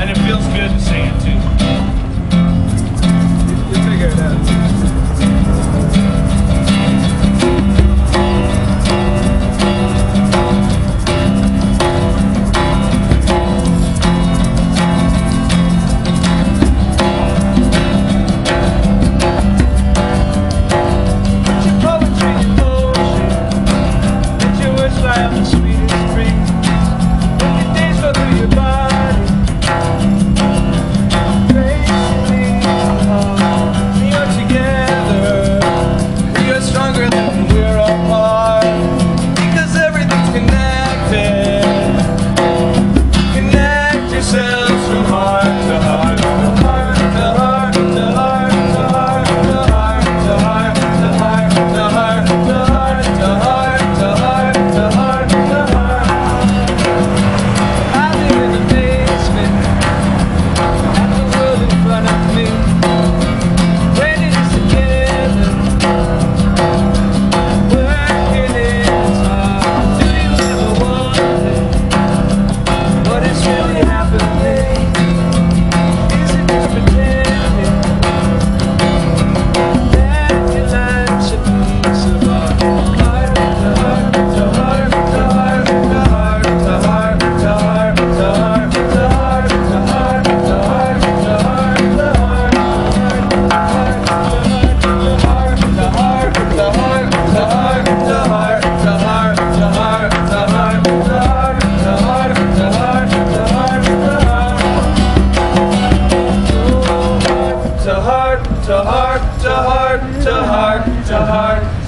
and it feels good.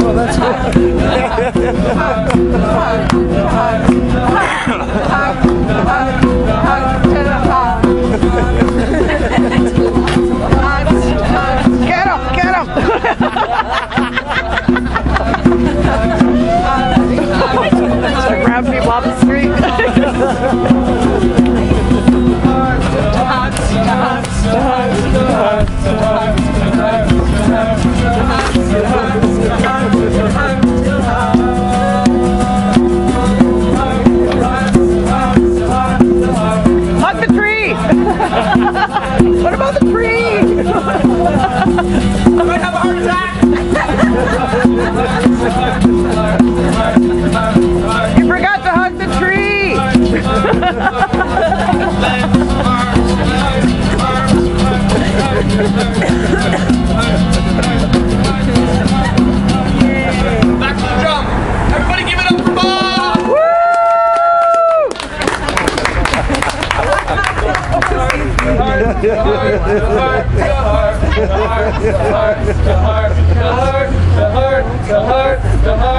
well, that's the priest! heart, the heart, the heart, the heart, the heart, the heart, the heart, the heart, the heart.